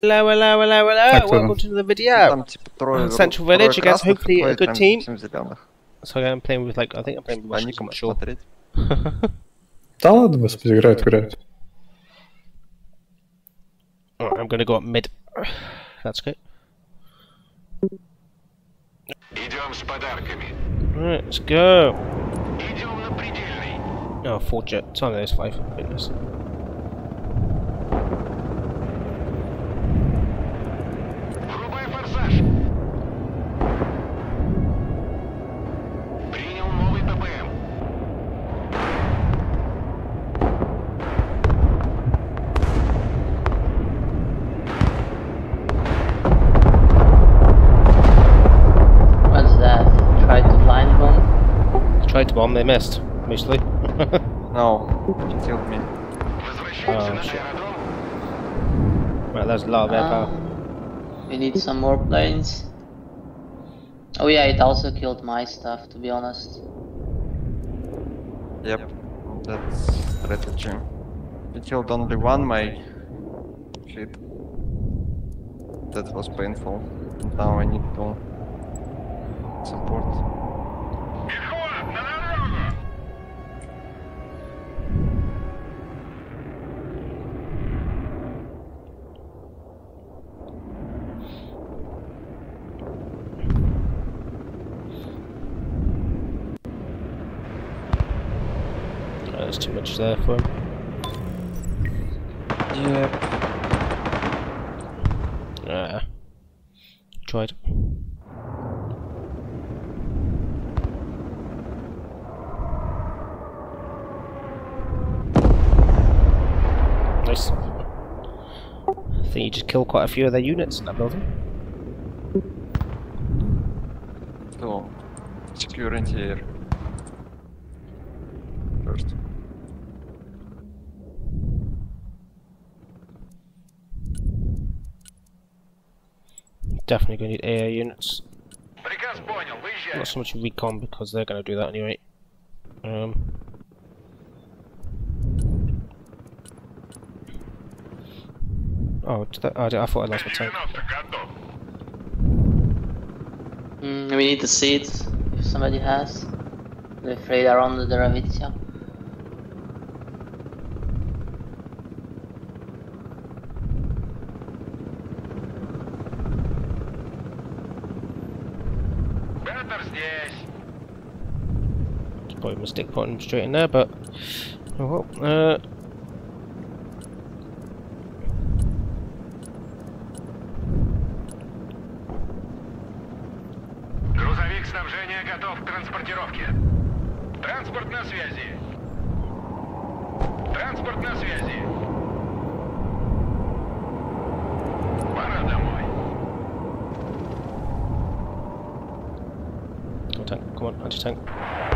Hello, hello, hello, hello. Так, Welcome ладно. to the video. Там типа трое, Uh, Central трое Village against красных hopefully a выходит, good там team. семь зеленых. So I'm playing with like I think I'm playing with По Russians, I'm никам not sure. посмотреть. Да ладно, господи, играют, играют. Alright, I'm gonna go up mid. That's good. Идем с подарками. Alright, let's go. Идем на предельный. Oh, four jet. It's only those five. Goodness. bomb they missed, mostly. no, it killed me. Oh, shit. Right, that's a lot of airpower. Um, we need some more planes. Oh yeah, it also killed my stuff, to be honest. Yep, that's strategy. It killed only one, my... Shit. That was painful. Now I need to support. There's too much there for him. Yeah. Ah. Tried. Nice. I think you just killed quite a few of their units in that building. So, security here. First definitely going to need air units. Not so much recon because they're going to do that anyway. Um, oh, that, oh, I thought I lost my tank. Mm, we need the seeds, if somebody has. They're afraid around the Deravitia. a mistake putting him straight in there, but oh well. Uh, Грузовик снабжения готов к транспортировке. Транспорт на связи. Транспорт на связи. Пора домой. come on, tank. Come on, anti-tank.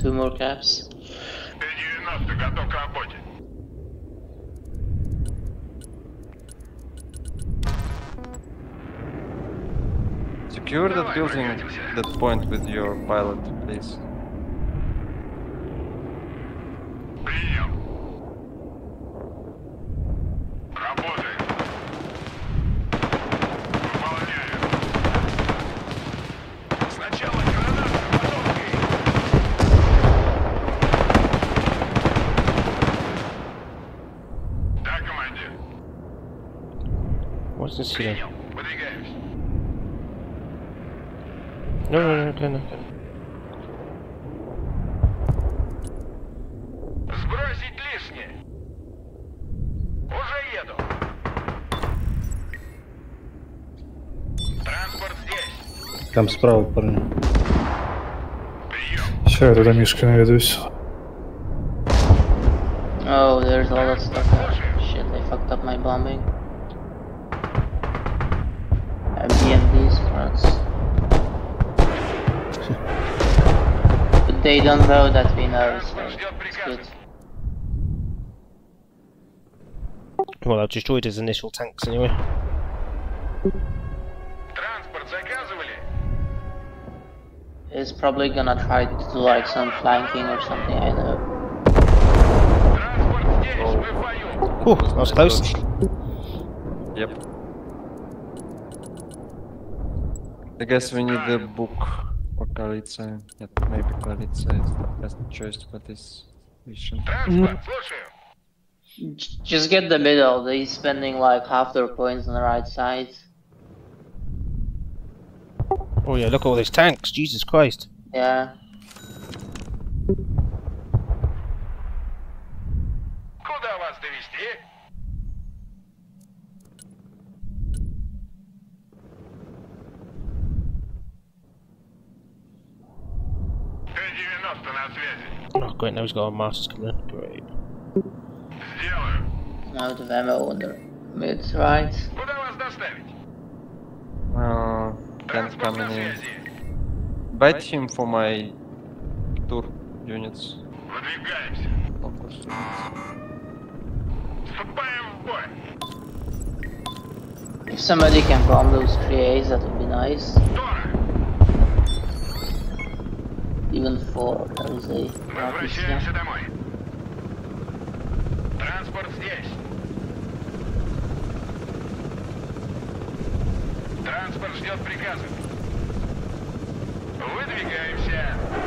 Two more caps. Secure that building, that point with your pilot, please. возможности сидеть. Давай, давай, давай. Сбросить лишнее. Уже еду. Транспорт здесь. Там справа, парни. Сейчас я туда Мишка наведусь. don't know that we know, so Well, I've destroyed his initial tanks anyway. He's probably gonna try to do like some flanking or something, I know. Oh, that was close. Yep. I guess we need the Buk. for Koaliция. Нет, maybe Koaliция is the best choice for this mission. Транспорт, слушаю. J- Just get the middle, they're spending like half their points on the right side. Oh yeah, look at all these tanks. Jesus Christ. Yeah. Куда вас довести? Т-90 на связи. Oh great, now he's got a masters coming in. Great. Сделаю. Out of ammo on the mid right. Куда вас доставить? Uh, can Транспорт на coming in. связи. Bite him for my tour units. Выдвигаемся. Focus units. Вступаем в бой. If somebody can bomb those 3As, that would be nice. Тора, Even мы rocket возвращаемся домой. Транспорт здесь. Транспорт ждет приказов. Выдвигаемся.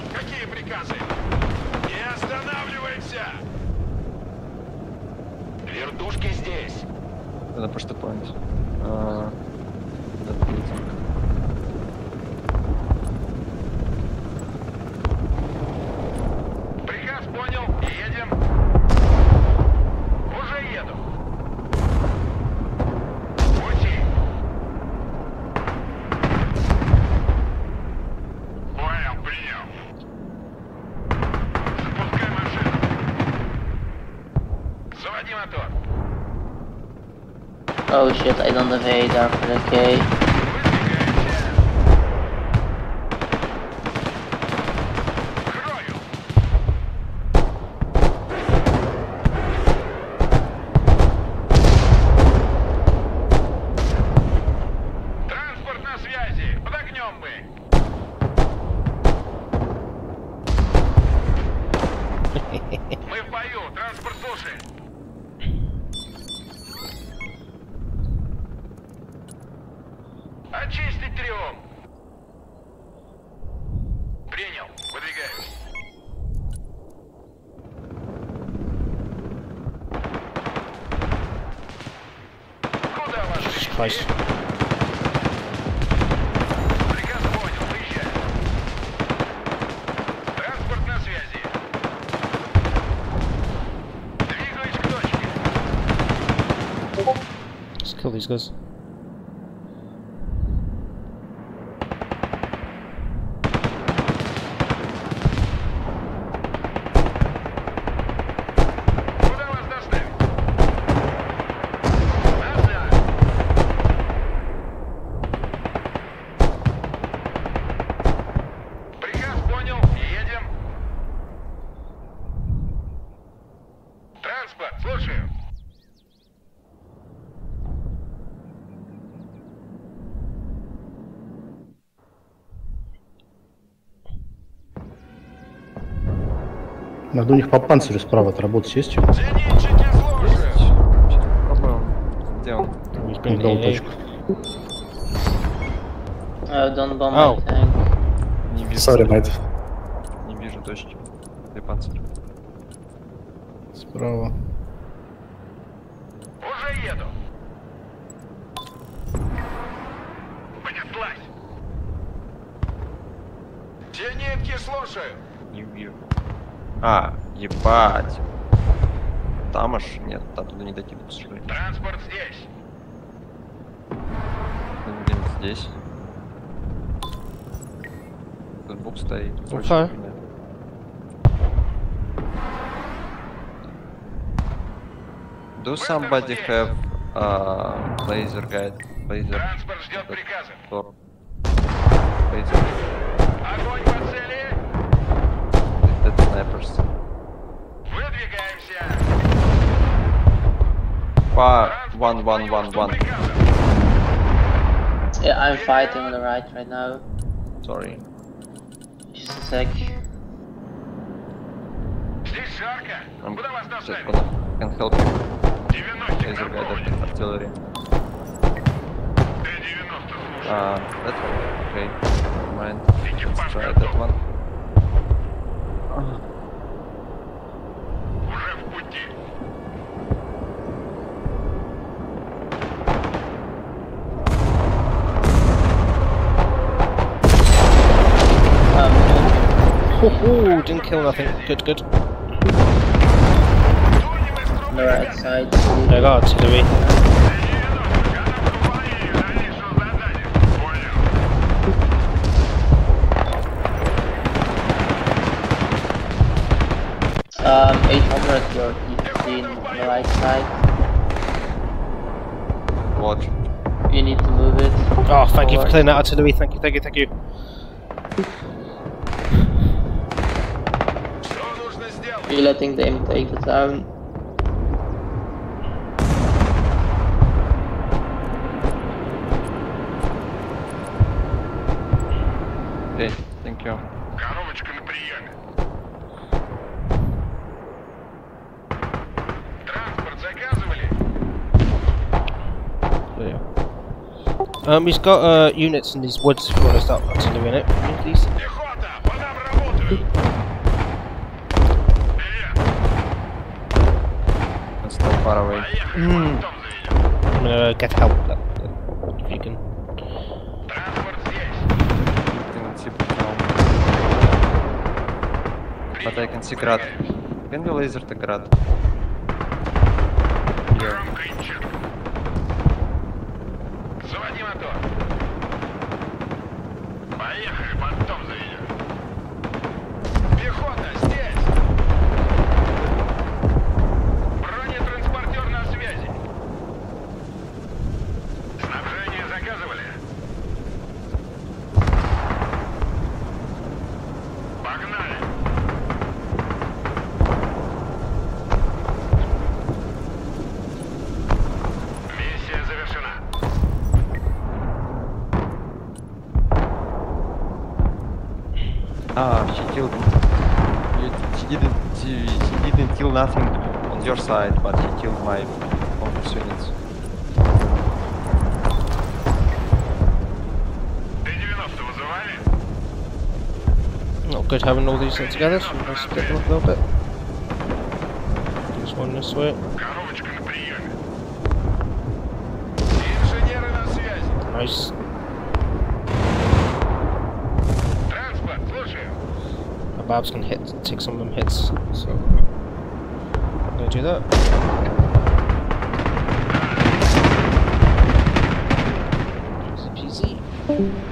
Прием! Какие приказы? Не останавливаемся! Вертушки здесь. Надо поштопать. А -а -а. Radar for the K. Let's kill these guys. Надо у них по панцирю справа отработать есть. Где он? Been Дал точку. Не вижу. Сори, найт. Не вижу точки. Где панцирь? Справа. Уже еду. Понеслась. Зенитки слушаю. Не вижу. А, ебать. Там аж нет, оттуда не дойти, к сожалению. Транспорт здесь. Где-нибудь здесь. Тут бук стоит. Хуйня. Do somebody have uh, laser guide? Laser Транспорт ждет приказа. laser one, one, one, one. Yeah, I'm fighting on the right right now. Sorry. Just a sec. I'm just can help you. There's a guy that artillery. Uh, that one, okay. Never mind. Let's try that one. ho, didn't kill nothing. Good, good. On the right side. They got artillery. Um, 800 were in the right side. Watch. You need to move it. Oh, thank forward. you for clearing that artillery. Thank you, thank you, thank you. сделать? You're letting them take the town. Okay, thank you. Коробочка на приеме. Транспорт заказывали? There. Um, he's got uh, units in these woods if you want to start artillery in it. Please. far away. поехали, потом заведем. I'm gonna get help uh, if you can. Транспорт здесь. Didn't see now. But I can see grad. Can we laser the grad? Here. your side, but he killed my focus units. Not good having all these things together, so we're going to split them up a little bit. There's one this way. Nice. Babs can hit, take some of them hits, so I'm gonna do that. Easy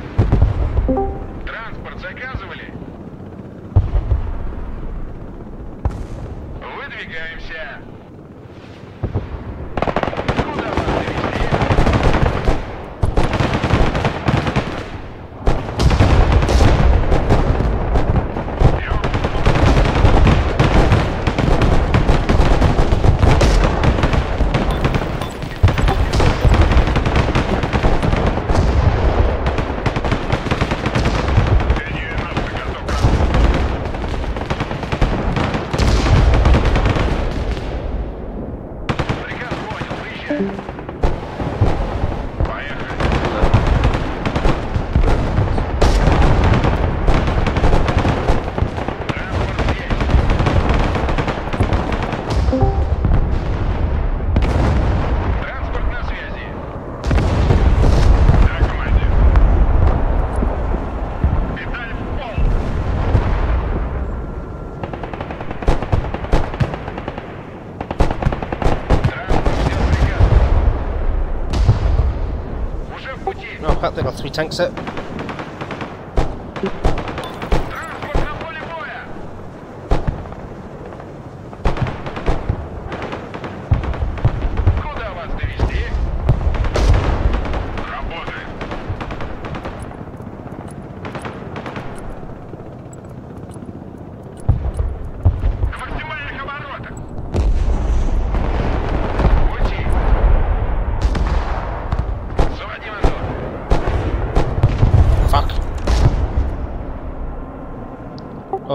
in fact, they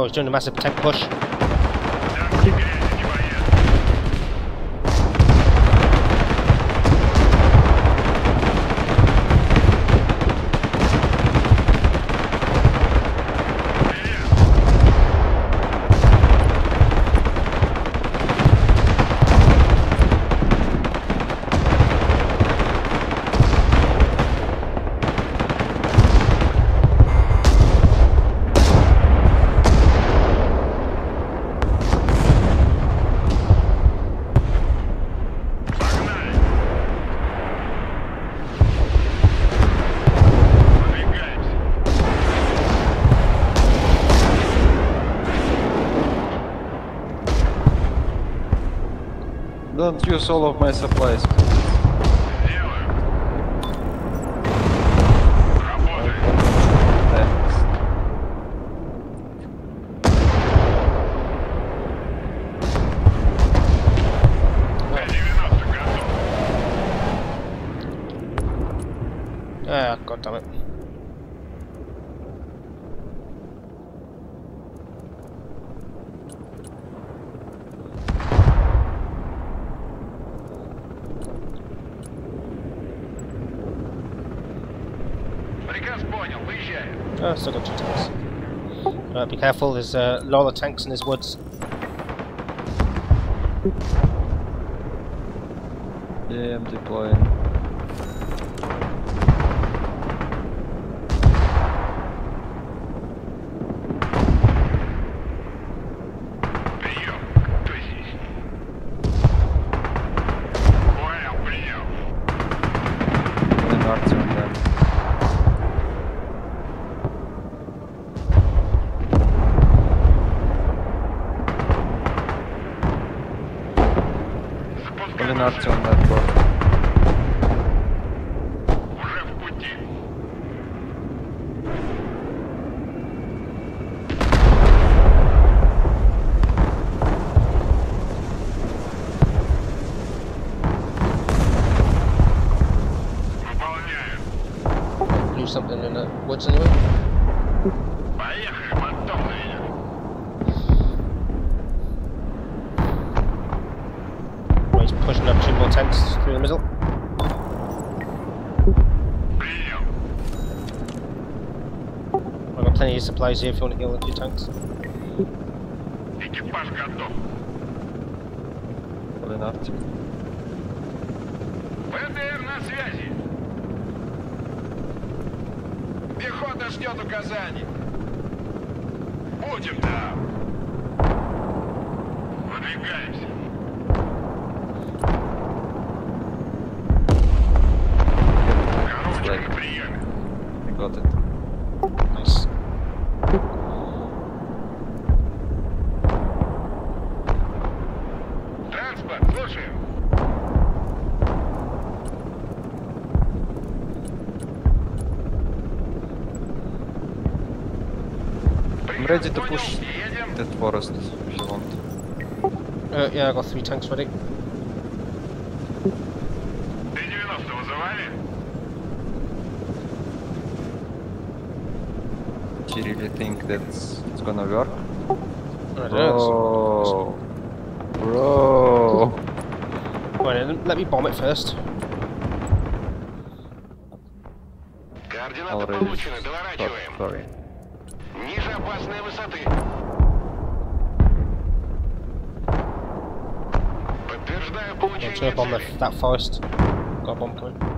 He's doing a massive tech push. Use all of my supplies. Oh, still got two tanks. Uh, be careful, there's uh, a lot of tanks in his woods. Yeah, I'm deploying. nationalpark supplies here if you want to heal the two tanks. Экипаж готов. Pulling arts. ПТР на связи. Пехота ждет указаний. Будем там. Выдвигаемся. ready to push that forest if you want. Uh, yeah, I got three tanks ready. Do you really think that's it's gonna work? Bro. Bro. Wait, let me bomb it first. Already. Sorry Ниже опасной высоты. Подтверждаю I'm получение just gonna bomb the, цели. that forest. Got a bomb coming.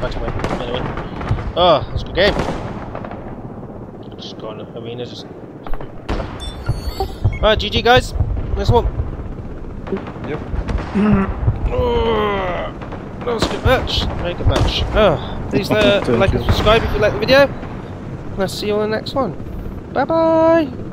Back to win. Anyway. Oh, that's a good game. Just go on the arena, just. Alright, GG guys. Next one. Yep. Oh, that was a good match. Very good match. Oh, please uh, like and subscribe if you like the video. And I'll see you on the next one. Bye bye.